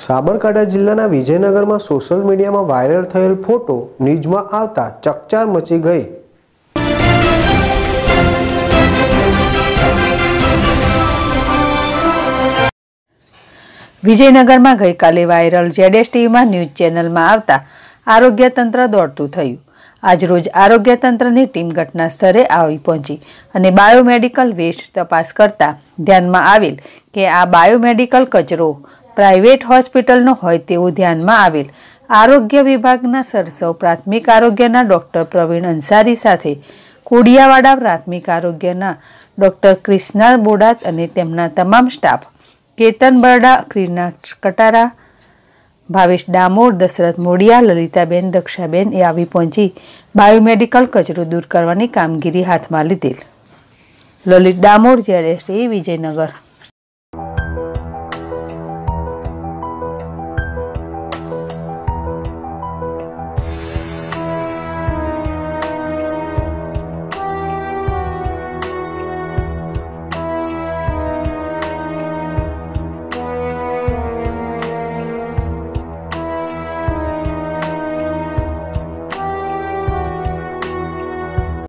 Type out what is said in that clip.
સાબરકાંઠા જિલ્લાના વિજયનગરમાં સોશિયલ મીડિયામાં વાયરલ થયેલ ફોટો ન્યૂઝમાં આવતા ચકચાર મચી ગઈ. વિજયનગરમાં ગઈકાલે વાયરલ જેડેસ ટીવીમાં ન્યૂઝ ચેનલમાં આવતા આરોગ્ય તંત્ર દોડતું થયું. આજરોજ આરોગ્ય તંત્રની ટીમ ઘટના સ્થળે આવી પહોંચી અને બાયોમેડિકલ વેસ્ટ તપાસ કરતા ધ્યાનમાં આવેલ કે આ બાયોમેડિકલ કચરો પ્રાઇવેટ હોસ્પિટલનો હોય તેવું ધ્યાનમાં આવેલ. આરોગ્ય વિભાગના સરસવ પ્રાથમિક આરોગ્યના ડોક્ટર પ્રવીણ અંસારી સાથે કુડિયાવાડા પ્રાથમિક આરોગ્યના ડોક્ટર ક્રિષ્ના બોડાત અને તેમના તમામ સ્ટાફ, કેતન બરડા ક્રિના કટારા, ભાવેશ ડામોર, દશરથ મોડિયા, લલિતાબેન, દક્ષાબેન એ આવી પહોંચી બાયોમેડિકલ કચરો દૂર કરવાની કામગીરી હાથમાં લીધેલ. લલિત ડામોર જેડેસટી વિજયનગર.